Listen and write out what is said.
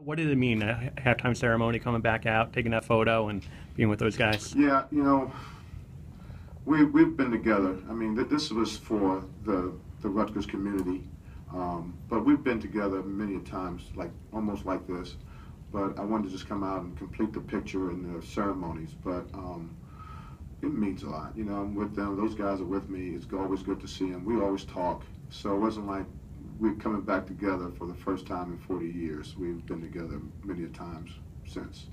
What did it mean, a halftime ceremony, coming back out, taking that photo, and being with those guys? Yeah, you know, we we've been together. I mean, th- this was for the the Rutgers community, um, but we've been together many times, like almost like this. But I wanted to just come out and complete the picture and the ceremonies. But um, it means a lot. You know, I'm with them. Those guys are with me. It's always good to see them. We always talk, so it wasn't like we're coming back together for the first time in 40 years. We've been together many times since.